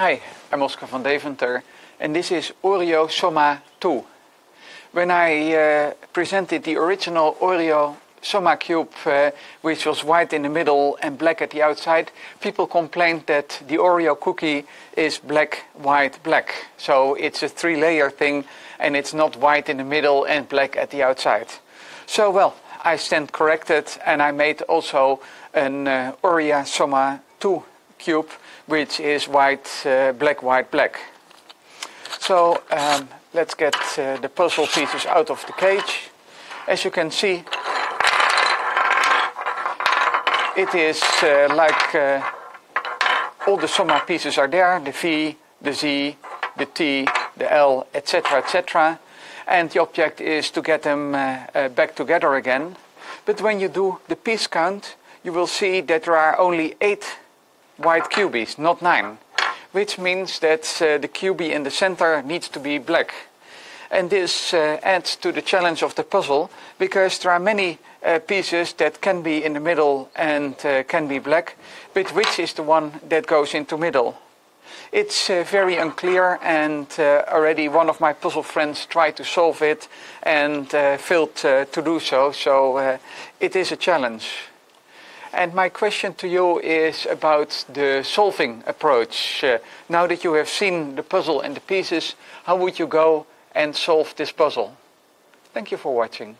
Hi, I'm Oskar van Deventer and this is Oreo Soma Too. When I uh, presented the original Oreo Soma cube, uh, which was white in the middle and black at the outside, people complained that the Oreo cookie is black, white, black. So it's a three layer thing and it's not white in the middle and black at the outside. So, well, I stand corrected and I made also an uh, Oreo Soma Too cube, which is white, uh, black, white, black. So um, let's get uh, the puzzle pieces out of the cage. As you can see, it is uh, like uh, all the Soma pieces are there, the V, the Z, the T, the L, etc., etc. And the object is to get them uh, uh, back together again. But when you do the piece count, you will see that there are only eight white cubies, not nine, which means that uh, the cubie in the center needs to be black. And this uh, adds to the challenge of the puzzle because there are many uh, pieces that can be in the middle and uh, can be black, but which is the one that goes into middle? It's uh, very unclear, and uh, already one of my puzzle friends tried to solve it and failed to do so, so it is a challenge. And my question to you is about the solving approach. Uh, now that you have seen the puzzle and the pieces, how would you go and solve this puzzle? Thank you for watching.